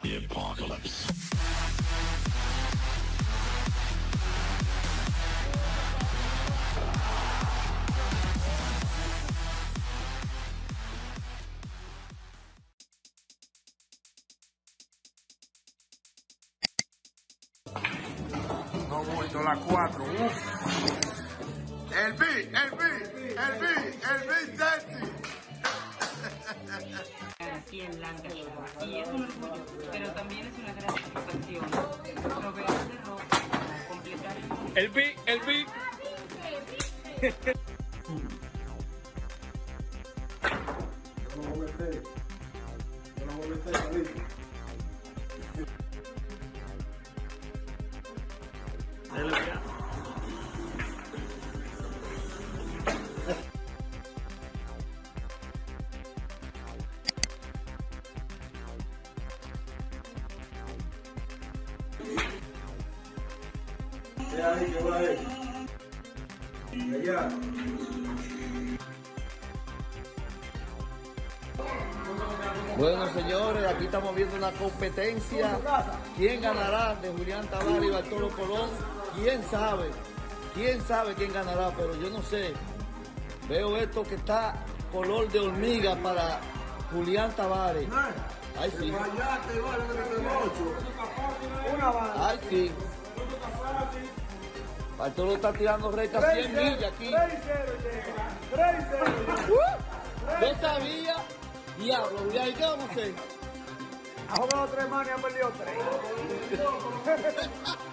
The apocalypse. No vuelto la 4. Uf. El B, el B, el B, el B en Lancashire. Y es un orgullo, pero también es una gran satisfacción proveer de ropa para completar el El Big, el Big. Bueno, señores, aquí estamos viendo una competencia. ¿Quién ganará de Julián Tavares y Bartolo Colón? ¿Quién sabe? ¿Quién sabe quién ganará? Pero yo no sé. Veo esto que está color de hormiga para Julián Tavares. Ay, sí. Ay, sí. Bartolo está tirando recta 100 millas aquí. Uh, Yo sabía. Diablo, Julián, ¿y qué vamos a hacer? Ha jugado tres manos y ha perdido tres.